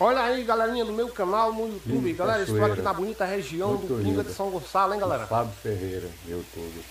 Olha aí, galerinha do meu canal no YouTube. Sim, galera, estou aqui na bonita região Muito do Pinga de São Gonçalo, hein, galera? Fábio Ferreira, YouTube.